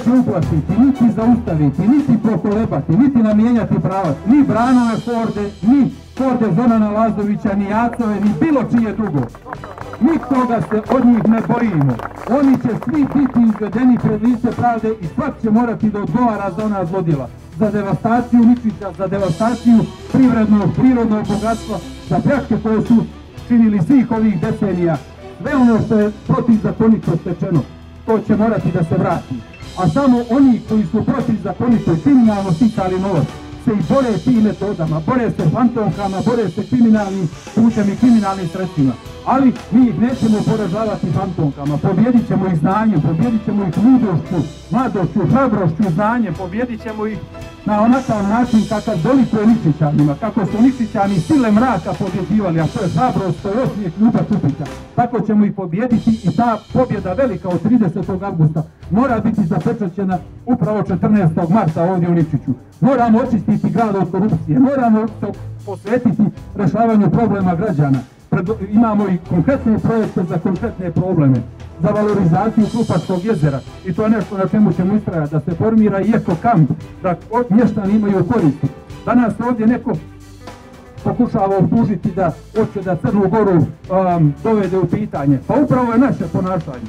Neće uplatiti, niti zaustaviti, niti pokolebati, niti namijenjati pravac, ni Branove Forde, ni Forde Zorana Lazovića, ni Jacove, ni bilo čije drugo. Nikoga se od njih ne bojimo. Oni će svi biti izvedeni pred lice pravde i svak će morati da odgovara za ona zlodjela. Za devastaciju Nikšića, za devastaciju privrednog, prirodnog bogatstva, za pljačke koje su činili svih ovih decenija. Sve ono što je protivzakonito stečeno, to će morati da se vrati. A samo oni koji su protivzakonito i kriminalno sticali novac, se i bore tim metodama, bore se fantomkama, bore se kriminalnim putem i kriminalnim sredstvima. Ali mi ih nećemo poražavati fantomkama, pobjedit ćemo ih znanjem, pobjedit ćemo ih mudrošću, mladošću, hrabrošću, znanjem, pobjedit ćemo ih na onakav način kakav dolikuje Nikšićanima, kako su Nikšićani sile mraka pobjeđivali, a to je hrabrost, to je osmijeh Ljuba Čupića. Tako ćemo ih pobjediti i ta pobjeda velika od 30. augusta mora biti zapečaćena upravo 14. marta ovdje u Nikšiću. Moramo očistiti grad od korupcije, moramo posvetiti rešavanju problema građana. imamo i konkretne projekte za konkretne probleme za valorizaciju Krupačkog jezera i to je nešto na čemu ćemo istrajati, da se formira i eko kamp, da mještani imaju koristi. Danas ovdje neko pokušava optužiti da hoće da Crnu Goru um, dovede u pitanje. Pa upravo je naše ponašanje.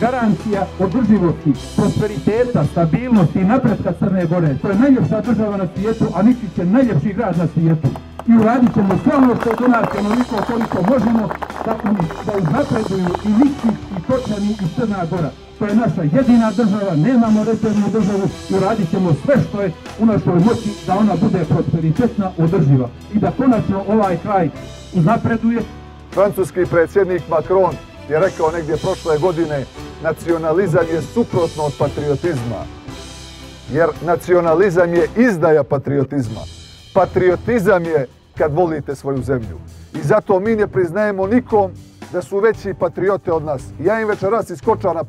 Garancija održivosti, prosperiteta, stabilnosti i napretka Crne Gore. To je najljepša država na svijetu, a Nikić je najljepši grad na svijetu i uradit ćemo sve ono što je do koliko možemo da, da napreduju i Nikšić i Točani i Crna Gora. To je naša jedina država, nemamo rezervnu državu i uradit ćemo sve što je u našoj moći da ona bude prosperitetna, održiva i da konačno ovaj kraj napreduje. Francuski predsjednik Macron je rekao negdje prošle godine nacionalizam je suprotno od patriotizma. Jer nacionalizam je izdaja patriotizma. Patriotizam je kad volite svoju zemlju. I zato mi ne priznajemo nikom da su veći patriote od nas. Ja im večeras iz Kočana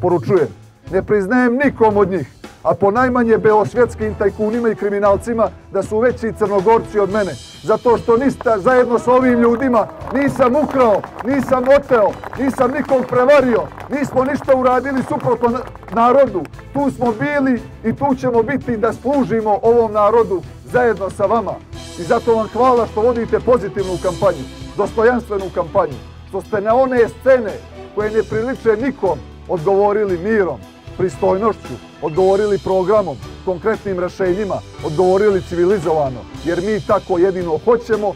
poručujem. Ne priznajem nikom od njih, a po najmanje belosvjetskim tajkunima i kriminalcima da su veći crnogorci od mene. Zato što nista zajedno s ovim ljudima nisam ukrao, nisam oteo, nisam nikog prevario, nismo ništa uradili suprotno narodu. Tu smo bili i tu ćemo biti da služimo ovom narodu zajedno sa vama. I zato vam hvala što vodite pozitivnu kampanju, dostojanstvenu kampanju, što ste na one scene koje ne priliče nikom odgovorili mirom, pristojnošću, odgovorili programom, konkretnim rješenjima, odgovorili civilizovano, jer mi tako jedino hoćemo,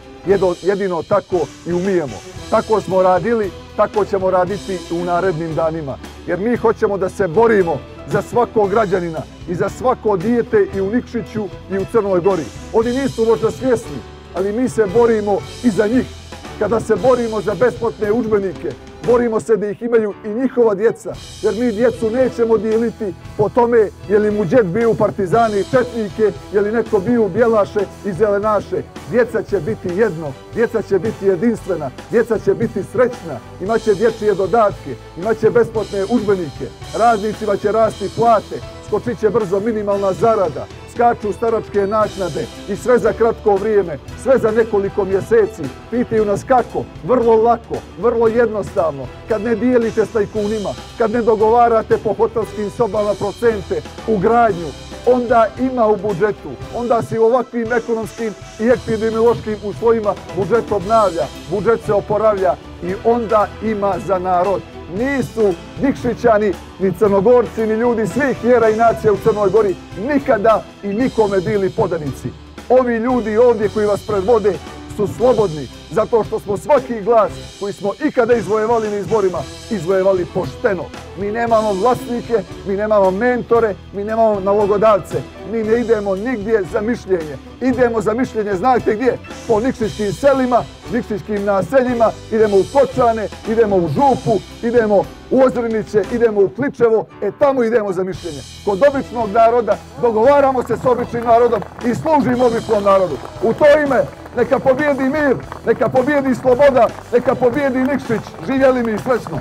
jedino tako i umijemo. Tako smo radili, tako ćemo raditi u narednim danima, jer mi hoćemo da se borimo za svakog građanina i za svako dijete i u Nikšiću i u Crnoj Gori. Oni nisu možda svjesni, ali mi se borimo i za njih. Kada se borimo za besplatne udžbenike, borimo se da ih imaju i njihova djeca, jer mi djecu nećemo dijeliti po tome je li mu džet bio partizani i četnike, je li neko bio bjelaše i zelenaše. Djeca će biti jedno, djeca će biti jedinstvena, djeca će biti srećna, imaće dječje dodatke, imaće besplatne udžbenike, radnicima će rasti plate, skočit će brzo minimalna zarada, skaču staračke naknade i sve za kratko vrijeme, sve za nekoliko mjeseci. Pitaju nas kako? Vrlo lako, vrlo jednostavno. Kad ne dijelite s tajkunima, kad ne dogovarate po hotelskim sobama procente u gradnju, onda ima u budžetu, onda se u ovakvim ekonomskim i epidemiološkim uslovima budžet obnavlja, budžet se oporavlja i onda ima za narod nisu Nikšićani, ni Crnogorci, ni ljudi svih vjera i nacija u Crnoj Gori nikada i nikome bili podanici. Ovi ljudi ovdje koji vas predvode su slobodni, zato što smo svaki glas koji smo ikada izvojevali na izborima, izvojevali pošteno. Mi nemamo vlasnike, mi nemamo mentore, mi nemamo nalogodavce. Mi ne idemo nigdje za mišljenje. Idemo za mišljenje, znate gdje? Po nikšićkim selima, nikšićkim naseljima, idemo u Kočane, idemo u Župu, idemo u Ozrniće, idemo u Kličevo, e tamo idemo za mišljenje. Kod običnog naroda dogovaramo se s običnim narodom i služimo običnom narodu. U to ime neka pobijedi mir, neka pobijedi sloboda, neka pobijedi Nikšić. Živjeli mi srećno.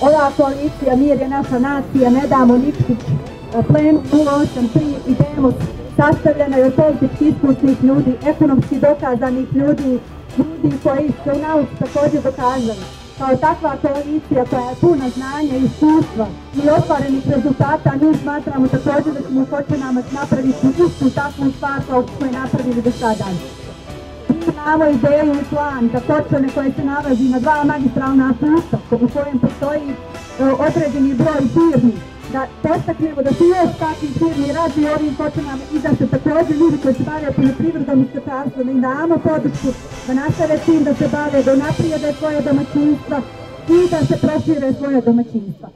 Ova koalicija Mir je naša nacija, ne damo Nikšić, plen 083 i Demos sastavljena je od politički iskusnih ljudi, ekonomski dokazanih ljudi, ljudi koji su u nauci također dokazali. Kao takva koalicija koja je puna znanja i iskustva i ostvarenih rezultata, mi smatramo također da ćemo Fočanama napraviti istu takvu stvar kao što je napravili do sada. Mi imamo ideju i plan za Fočane koje se nalazi na dva magistralna puta u kojem postoji e, određeni broj firmi da postaknemo da se još takvih firmi radi ovim Fočanama i da se također ljudi koji se bave poljoprivredom i stočarstvom im damo podršku da nastave tim da se bave, da naprijede svoje domaćinstva i da se prošire svoje domaćinstva.